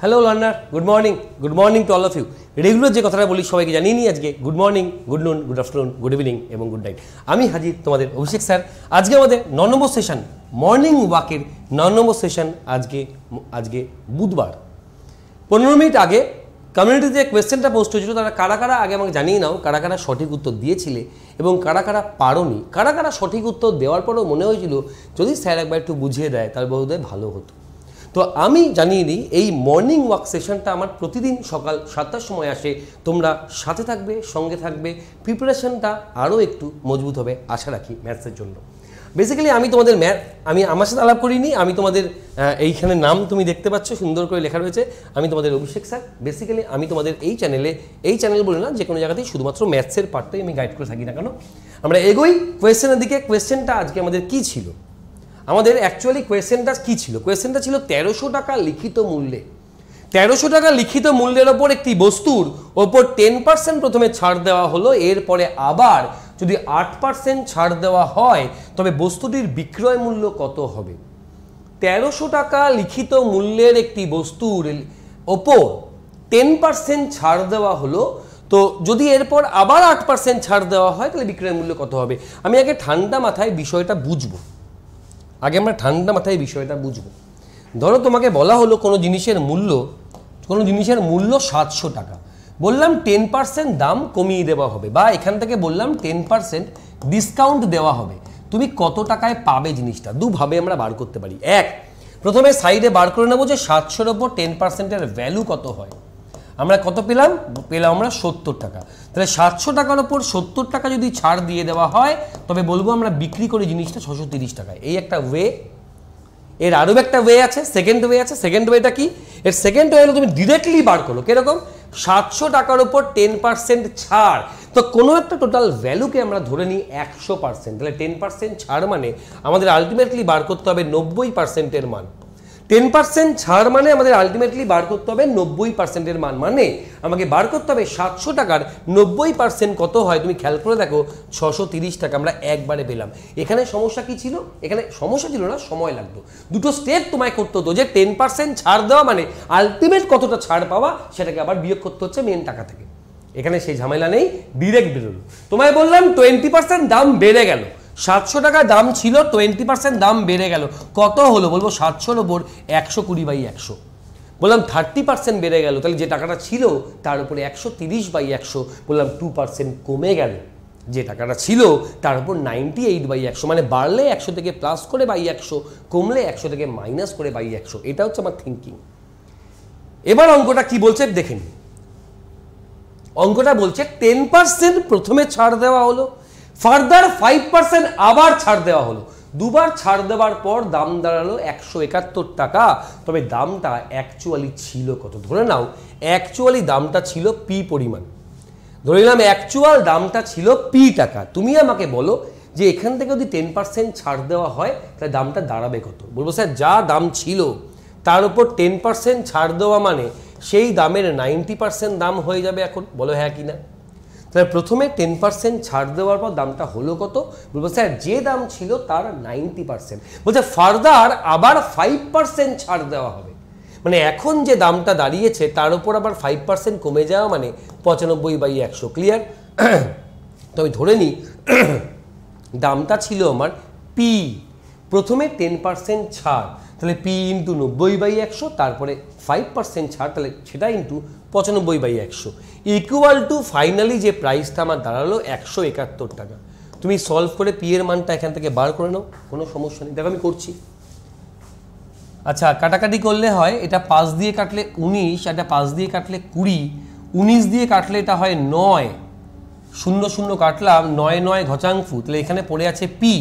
Hello learner good morning good morning to all of you regular যে কথাটা বলি, সবাইকে জানিয়ে নিই আজকে good morning good noon good afternoon good evening এবং গুড নাইট আমি হাজির তোমাদের অভিষেক স্যার। আজকে আমাদের ন নম্বর সেশন মর্নিং ওয়াকের ন নম্বর সেশন আজকে আজকে বুধবার। পনেরো মিনিট আগে কমিউনিটিতে যে কোয়েশ্চেনটা পোস্ট হয়েছিল, তারা কারা কারা আগে আমাকে জানিয়ে নাও, কারা কারা সঠিক উত্তর দিয়েছিলে এবং কারা কারা পারোনি। কারা কারা সঠিক উত্তর দেওয়ার পরেও মনে হয়েছিল, যদি স্যার একবার একটু বুঝিয়ে দেয়, তাহলে বোধহয় ভালো হতো। তো আমি জানিয়ে দিই, এই মর্নিং ওয়াক সেশনটা আমার প্রতিদিন সকাল সাতটার সময় আসে। তোমরা সাথে থাকবে, সঙ্গে থাকবে। প্রিপারেশনটা আরও একটু মজবুত হবে, আশা রাখি ম্যাথসের জন্য। বেসিক্যালি আমি তোমাদের ম্যাথ আমি আমার সাথে আলাপ করিনি, আমি তোমাদের এইখানে নাম তুমি দেখতে পাচ্ছ, সুন্দর করে লেখা রয়েছে। আমি তোমাদের অভিষেক স্যার বেসিক্যালি আমি তোমাদের এই চ্যানেলে এই চ্যানেল বলে না যে কোনো জায়গাতেই শুধুমাত্র ম্যাথসের পার্টটাই আমি গাইড করে থাকি না কেন। আমরা এগোই কোয়েশ্চেনের দিকে কোয়েশ্চেনটা আজকে আমাদের কি ছিল? আমাদের অ্যাকচুয়ালি কোয়েশ্চেনটা কি ছিল? কোয়েশ্চেনটা ছিল তেরোশো টাকা লিখিত মূল্যে। তেরোশো টাকা লিখিত মূল্যের ওপর একটি বস্তুর ওপর টেন পার্সেন্ট প্রথমে ছাড় দেওয়া হলো, এরপরে আবার যদি আট পার্সেন্ট ছাড় দেওয়া হয়, তবে বস্তুটির বিক্রয় মূল্য কত হবে? তেরোশো টাকা লিখিত মূল্যের একটি বস্তুর ওপর টেন পার্সেন্ট ছাড় দেওয়া হলো, তো যদি এরপর আবার আট পার্সেন্ট ছাড় দেওয়া হয়, তাহলে বিক্রয় মূল্য কত হবে? আমি আগে ঠান্ডা মাথায় বিষয়টা বুঝব। আগে আমরা ঠান্ডা মাথায় বিষয়টা বুঝব। ধরো তোমাকে বলা হলো কোনো জিনিসের মূল্য, কোনো জিনিসের মূল্য সাতশো টাকা। বললাম টেন পার্সেন্ট দাম কমিয়ে দেওয়া হবে বা এখান থেকে বললাম টেন পার্সেন্ট ডিসকাউন্ট দেওয়া হবে। তুমি কত টাকায় পাবে জিনিসটা? দুভাবে আমরা বার করতে পারি। এক, প্রথমে সাইডে বার করে নেব যে সাতশোর ওপর টেন পার্সেন্টের ভ্যালু কত হয়। আমরা কত পেলাম? পেলাম আমরা সত্তর টাকা। তাহলে সাতশো টাকার ওপর সত্তর টাকা যদি ছাড় দিয়ে দেওয়া হয়, তবে বলব আমরা বিক্রি করি জিনিসটা ছশো তিরিশ টাকায় এই একটা ওয়ে এর আরও একটা ওয়ে আছে সেকেন্ড ওয়ে আছে। সেকেন্ড ওয়েটা কি? এর সেকেন্ড ওয়ে হলো তুমি ডিরেক্টলি বার করো। কীরকম? সাতশো টাকার ওপর টেন পার্সেন্ট ছাড়। তো কোনো একটা টোটাল ভ্যালুকে আমরা ধরে নিই একশো পার্সেন্ট তাহলে টেন পার্সেন্ট ছাড় মানে আমাদের আলটিমেটলি বার করতে হবে নব্বই পার্সেন্টের মান। টেন পার্সেন্ট ছাড় মানে আমাদের আলটিমেটলি বার করতে হবে নব্বই পার্সেন্টের মান। মানে আমাকে বার করতে হবে সাতশো টাকার নব্বই পার্সেন্ট কত হয় তুমি খেয়াল করে দেখো, ছশো তিরিশ টাকা আমরা একবারে পেলাম। এখানে সমস্যা কি ছিল? এখানে সমস্যা ছিল না, সময় লাগতো। দুটো স্টেপ তোমায় করতে হতো যে টেন পার্সেন্ট ছাড় দেওয়া মানে আলটিমেট কতটা ছাড় পাওয়া সেটাকে আবার বিয়োগ করতে হচ্ছে মেন টাকা থেকে। এখানে সেই ঝামেলা নেই ডিরেক্ট বেরোলো। তোমায় বললাম টোয়েন্টি পার্সেন্ট দাম বেড়ে গেল। সাতশো টাকা দাম ছিল টোয়েন্টি পার্সেন্ট দাম বেড়ে গেল। কত হলো? বলব সাতশোর ওপর একশো কুড়ি বাই একশো। বললাম থার্টি পার্সেন্ট বেড়ে গেল, তাহলে যে টাকাটা ছিল, তার উপরে একশো তিরিশ বাই একশো, বললাম টু পার্সেন্ট কমে গেল। যে টাকাটা ছিল, তার উপর নাইনটি এইট বাই একশো মানে বাড়লে একশো থেকে প্লাস করে বাই একশো, কমলে একশো থেকে মাইনাস করে বাই একশো, এটা হচ্ছে আমার থিঙ্কিং এবার অঙ্কটা কি বলছে দেখে নিন অঙ্কটা বলছে টেন পার্সেন্ট প্রথমে ছাড় দেওয়া হলো ফার্দার ফাইভ পার্সেন্ট আবার ছাড় দেওয়া হলো। দুবার ছাড় দেওয়ার পর দাম দাঁড়াল একশো একাত্তর টাকা। তবে দামটা অ্যাকচুয়ালি ছিল কত? ধরে নাও অ্যাকচুয়ালি দামটা ছিল পি পরিমাণ। ধরে নিলাম অ্যাকচুয়াল দামটা ছিল পি টাকা। তুমি আমাকে বলো যে এখান থেকে যদি টেন পার্সেন্ট ছাড় দেওয়া হয়, তাহলে দামটা দাঁড়াবে কত? বলব, স্যার, যা দাম ছিল, তার উপর টেন পার্সেন্ট ছাড় দেওয়া মানে সেই দামের নাইনটি পার্সেন্ট দাম হয়ে যাবে এখন। বলো হ্যাঁ কি না? তাহলে প্রথমে টেন পার্সেন্ট ছাড় দেওয়ার পর দামটা হলো কত? বলব, স্যার, যে দাম ছিল তার নাইনটি পার্সেন্ট বলছে ফার্দার আবার ফাইভ পার্সেন্ট ছাড় দেওয়া হবে। মানে এখন যে দামটা দাঁড়িয়েছে, তার উপর আবার ফাইভ পার্সেন্ট কমে যাওয়া মানে পঁচানব্বই বাই একশো ক্লিয়ার তো আমি ধরে নিই, দামটা ছিল আমার পি প্রথমে টেন পার্সেন্ট ছাড়, তাহলে পি ইন্টু নব্বই বাই একশো, তারপরে ফাইভ পার্সেন্ট ছাড়, তাহলে সেটা ইন্টু পঁচানব্বই বাই একশো। ইকুয়াল টু ফাইনালি যে প্রাইসটা আমার দাঁড়াল একশো একাত্তর টাকা। তুমি সলভ করে পি এর মানটা এখান থেকে বার করে নাও, কোনো সমস্যা নেই। দেখো আমি করছি। আচ্ছা কাটাকাটি করলে হয়, এটা পাঁচ দিয়ে কাটলে উনিশ এটা পাঁচ দিয়ে কাটলে কুড়ি, উনিশ দিয়ে কাটলে এটা হয় নয়। শূন্য শূন্য কাটলাম, নয় নয় ঘচাংফু তাহলে এখানে পড়ে আছে পি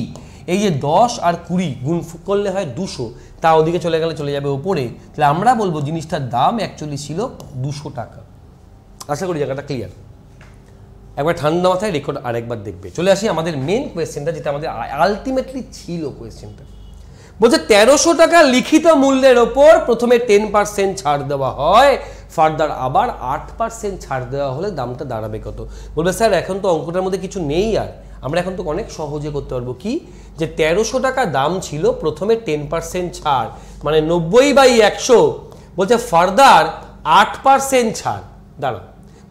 এই যে দশ আর কুড়ি গুণ করলে হয় দুশো, তা ওদিকে চলে গেলে চলে যাবে ওপরে, তাহলে আমরা বলব জিনিসটার দাম অ্যাকচুয়ালি ছিল দুশো টাকা। আশা করি জায়গাটা ক্লিয়ার একবার ঠান্ডা মাথায় রেকর্ড আরেকবার দেখবে। চলে আসি আমাদের মেন কোয়েশ্চেনটা যেটা আমাদের আলটিমেটলি ছিল কোয়েশ্চেনটা বলছে, তেরোশো টাকা লিখিত মূল্যের ওপর প্রথমে টেন পার্সেন্ট ছাড় দেওয়া হয়। ফার্দার আবার আট পার্সেন্ট ছাড় দেওয়া হলে দামটা দাঁড়াবে কত? বলবে, স্যার, এখন তো অঙ্কটার মধ্যে কিছু নেই আর। আমরা এখন তো অনেক সহজে করতে পারব। কি? যে তেরোশো টাকা দাম ছিল, প্রথমে টেন পার্সেন্ট ছাড় মানে নব্বই বাই একশো। বলছে, ফার্দার, আট পার্সেন্ট ছাড়। দাঁড়া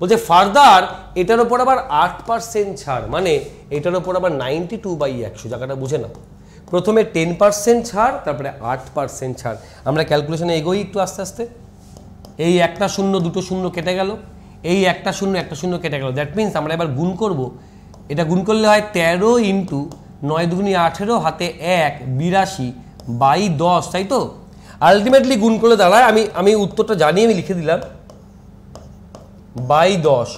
বলছে, ফার্দার, এটার ওপর আবার আট পার্সেন্ট ছাড়। মানে এটার ওপর আবার নাইনটি টু বাই একশো, জায়গাটা বুঝে নাও। প্রথমে টেন পার্সেন্ট ছাড়, তারপরে আট পার্সেন্ট ছাড়। আমরা ক্যালকুলেশনে এগোই একটু আস্তে আস্তে। এই একটা শূন্য দুটো শূন্য কেটে গেল, এই একটা শূন্য একটা শূন্য কেটে গেল। দ্যাট মিন্স আমরা এবার গুণ করব। এটা গুণ করলে হয় তেরো ইন্টু নয় দুগুনি আঠেরো, হাতে এক, বিরাশি, বাই দশ, তাই তো? আলটিমেটলি গুণ করলে দাঁড়ায়, আমি আমি উত্তরটা জানিয়ে আমি লিখে দিলাম। বাই দশ।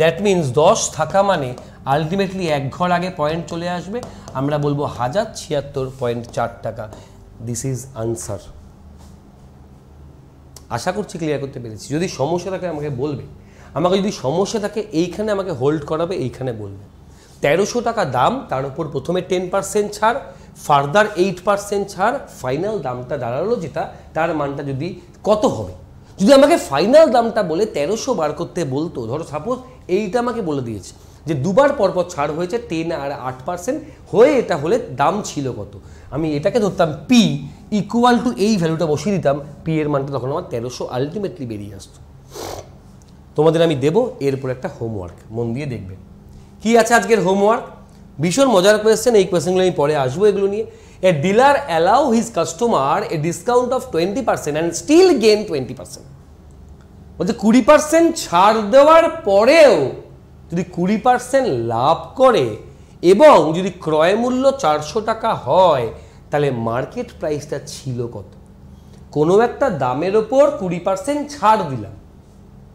দ্যাট মিন্স দশ থাকা মানে আলটিমেটলি এক ঘর আগে পয়েন্ট চলে আসবে। আমরা বলব হাজার ছিয়াত্তর পয়েন্ট চার টাকা। দিস ইজ আনসার আশা করছি ক্লিয়ার করতে পেরেছি। যদি সমস্যা থাকে আমাকে বলবে। আমাকে যদি সমস্যা থাকে, এইখানে আমাকে হোল্ড করাবে, এইখানে বলবে। তেরোশো টাকা দাম, তার উপর প্রথমে টেন পার্সেন্ট ছাড় ফার্দার এইট পার্সেন্ট ছাড় ফাইনাল দামটা দাঁড়াল যেটা, তার মানটা যদি কত হবে? যদি আমাকে ফাইনাল দামটা বলে তেরোশো বার করতে বলতো, ধরো সাপোজ এইটা আমাকে বলে দিয়েছে। যে দুবার পরপর ছাড় হয়েছে টেন আর আট পার্সেন্ট হয়ে এটা হলে দাম ছিল কত? আমি এটাকে ধরতাম পি ইকুয়াল টু এই ভ্যালুটা বসিয়ে দিতাম পি এর মানটা তখন আমার তেরোশো আলটিমেটলি বেরিয়ে আসতো। তোমাদের আমি দেবো, এরপর একটা হোমওয়ার্ক মন দিয়ে দেখবে। কি আছে আজকের হোমওয়ার্ক ভীষণ মজার কোয়েশ্চেন এই কোয়েশ্চেনগুলো আমি পরে আসব এগুলো নিয়ে। A dealer allow his customer a discount of twenty percent and still gain twenty percent বলছে কুড়ি পার্সেন্ট ছাড় দেওয়ার পরেও যদি কুড়ি পার্সেন্ট লাভ করে এবং যদি ক্রয় মূল্য চারশো টাকা হয়, তাহলে মার্কেট প্রাইসটা ছিল কত? কোনো একটা দামের ওপর কুড়ি পার্সেন্ট ছাড় দিলাম।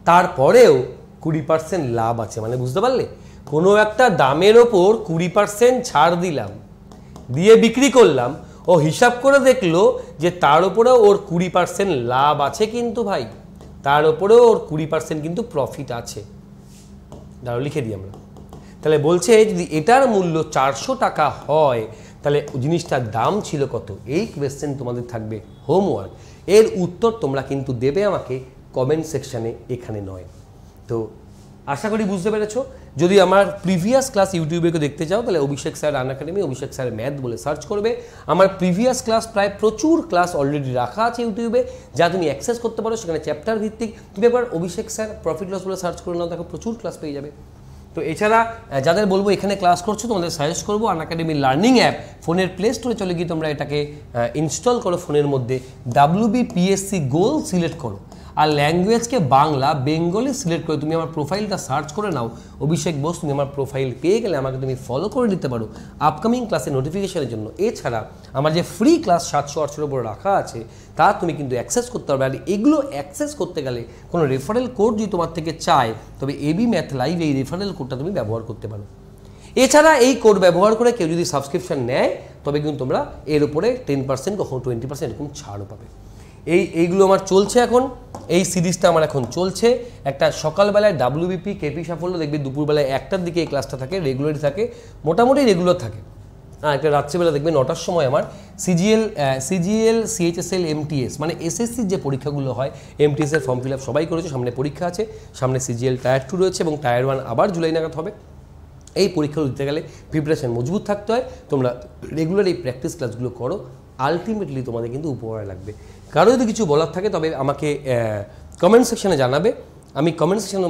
তারপরেও কুড়ি পার্সেন্ট লাভ আছে। মানে বুঝতে পারলে? কোনো একটা দামের ওপর কুড়ি পার্সেন্ট ছাড় দিলাম, দিয়ে বিক্রি করলাম, ও হিসাব করে দেখল যে তার উপরেও ওর কুড়ি পার্সেন্ট লাভ আছে কিন্তু ভাই। তার উপরেও ওর কুড়ি পার্সেন্ট কিন্তু প্রফিট আছে। দাঁড়ো লিখে দিই আমরা। তাহলে বলছে, যদি এটার মূল্য চারশো টাকা হয়, তাহলে জিনিসটার দাম ছিল কত? এই কোয়েশ্চেন তোমাদের থাকবে হোমওয়ার্ক এর উত্তর তোমরা কিন্তু দেবে আমাকে কমেন্ট সেকশানে এখানে নয়। তো আশা করি বুঝতে পেরেছ। যদি আমার প্রিভিয়াস ক্লাস ইউটিউবে দেখতে চাও, তাহলে Abhishek sir Unacademy Abhishek sir math বলে সার্চ করবে। আমার প্রিভিয়াস ক্লাস প্রায় প্রচুর ক্লাস অলরেডি রাখা আছে ইউটিউবে যা তুমি অ্যাক্সেস করতে পারো, সেখানে চ্যাপ্টার ভিত্তিক। তুমি একবার অভিষেক স্যার প্রফিট লস বলে সার্চ করে নাও দেখো প্রচুর ক্লাস পেয়ে যাবে। তো এছাড়া যাদের বলব এখানে ক্লাস করছ, তোমাদের সাজেস্ট করব আন একাডেমি লার্নিং অ্যাপ ফোনের প্লে স্টোরে চলে গিয়ে তোমরা এটাকে ইনস্টল করো ফোনের মধ্যে। ডাব্লিউবি পিএসসি গোল সিলেক্ট করো। আর ল্যাঙ্গুয়েজকে বাংলা বেঙ্গলি সিলেক্ট করে তুমি আমার প্রোফাইলটা সার্চ করে নাও। অভিষেক বোস, তুমি আমার প্রোফাইল পেয়ে গেলে আমাকে তুমি ফলো করে নিতে পারো আপকামিং ক্লাসের নোটিফিকেশনের জন্য। এছাড়া আমার যে ফ্রি ক্লাস সাতশো আটশোর উপর রাখা আছে, তা তুমি কিন্তু অ্যাক্সেস করতে পারবে। আর এগুলো অ্যাক্সেস করতে গেলে কোনো রেফারেল কোড যদি তোমার থেকে চায়, তবে এবি ম্যাথ লাইভ এই রেফারেল কোডটা তুমি ব্যবহার করতে পারো। এছাড়া এই কোড ব্যবহার করে কেউ যদি সাবস্ক্রিপশন নেয়, তবে কিন্তু তোমরা এর উপরে টেন পার্সেন্ট কখনো টোয়েন্টি পার্সেন্ট এরকম ছাড়ও পাবে। এই, এইগুলো আমার চলছে এখন। এই সিরিজটা আমার এখন চলছে। একটা সকালবেলায় ডাব্লিউবিপি কেপি সাফল্য, দেখবি দুপুরবেলায় একটার দিকে এই ক্লাসটা থাকে রেগুলারই থাকে, মোটামুটি রেগুলার থাকে। আর একটা রাত্রিবেলা দেখবে নটার সময় আমার সিজিএল সিজিএল সিএইচএসএল এমটিএস মানে এসএসসির যে পরীক্ষাগুলো হয় এমটিএস এর ফর্ম ফিল আপ সবাই করেছে, সামনে পরীক্ষা আছে, সামনে সিজিএল টায়ার টু রয়েছে এবং টায়ার ওয়ান আবার জুলাই নাগাদ হবে। এই পরীক্ষাগুলো দিতে গেলে প্রিপারেশন মজবুত থাকতে হয়, তোমরা রেগুলার এই প্র্যাকটিস ক্লাসগুলো করো আলটিমেটলি তোমাদের কিন্তু উপকার লাগবে। কারও যদি কিছু বলার থাকে, তবে আমাকে কমেন্ট সেকশনে জানাবে। আমি কমেন্ট সেকশনে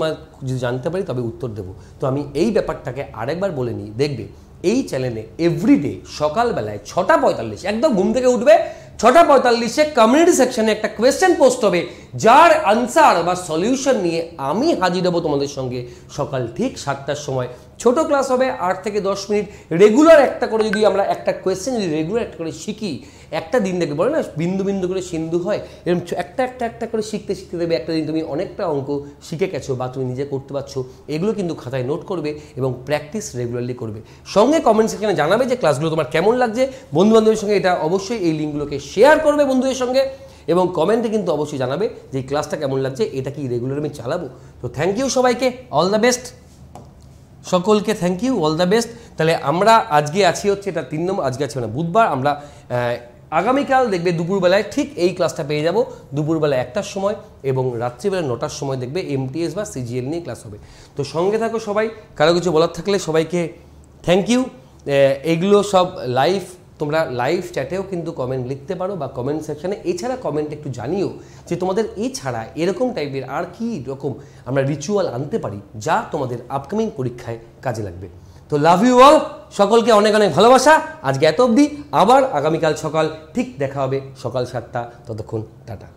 যদি জানতে পারি, তবে উত্তর দেবো। তো আমি এই ব্যাপারটাকে আরেকবার বলে নিই। দেখবে, এই চ্যানেলে এভরিডে সকালবেলায় ছটা পঁয়তাল্লিশ, একদম ঘুম থেকে উঠবে ছটা পঁয়তাল্লিশে কমিউনিটি সেকশনে একটা কোয়েশ্চেন পোস্ট হবে, যার আনসার বা সলিউশন নিয়ে আমি হাজির হব তোমাদের সঙ্গে সকাল ঠিক সাতটার সময়। ছোট ক্লাস হবে আট থেকে দশ মিনিট। রেগুলার একটা করে যদি আমরা একটা কোয়েশ্চেন যদি রেগুলার একটা করে শিখি, একটা দিন দেখবে, বলে না, বিন্দু বিন্দু করে সিন্ধু হয়। এরকম একটা একটা একটা করে শিখতে শিখতে দেবে একটা দিন তুমি অনেকটা অঙ্ক শিখে গেছো বা তুমি নিজে করতে পারছ। এগুলো কিন্তু খাতায় নোট করবে এবং প্র্যাকটিস রেগুলারলি করবে। সঙ্গে কমেন্ট সেখানে জানাবে যে ক্লাসগুলো তোমার কেমন লাগছে। বন্ধু বান্ধবের সঙ্গে এটা অবশ্যই এই লিঙ্কগুলোকে শেয়ার করবে বন্ধুদের সঙ্গে এবং কমেন্টে কিন্তু অবশ্যই জানাবে যে এই ক্লাসটা কেমন লাগছে, এটা কি রেগুলার আমি চালাবো। তো থ্যাংক ইউ সবাইকে অল দ্য বেস্ট সকলকে thank you all the best তাহলে আমরা আজকে আছি হচ্ছে, এটা তিন নম্বর, আজকে আছি মানে বুধবার, আমরা আগামীকাল দেখবে দুপুরবেলায় ঠিক এই ক্লাসটা পেয়ে যাব, দুপুরবেলা একটার সময় এবং রাত্রিবেলা নটার সময় দেখবে এমটিএস বা সিজিএল নিয়ে ক্লাস হবে। তো সঙ্গে থাকো সবাই, কারও কিছু বলার থাকলে সবাইকে থ্যাংক ইউ এগুলো সব লাইভ তোমরা লাইভ চ্যাটেও কিন্তু কমেন্ট লিখতে পারো বা কমেন্ট সেকশানে এছাড়া কমেন্ট একটু জানিও যে তোমাদের এছাড়া এরকম টাইপের আর কি রকম আমরা রিচুয়াল আনতে পারি যা তোমাদের আপকামিং পরীক্ষায় কাজে লাগবে। তো লাভ ইউ অল সকলকে অনেক অনেক ভালোবাসা। আজকে এত অবধি। আবার আগামীকাল সকাল ঠিক দেখা হবে সকাল সাতটা। ততক্ষণ টাটা।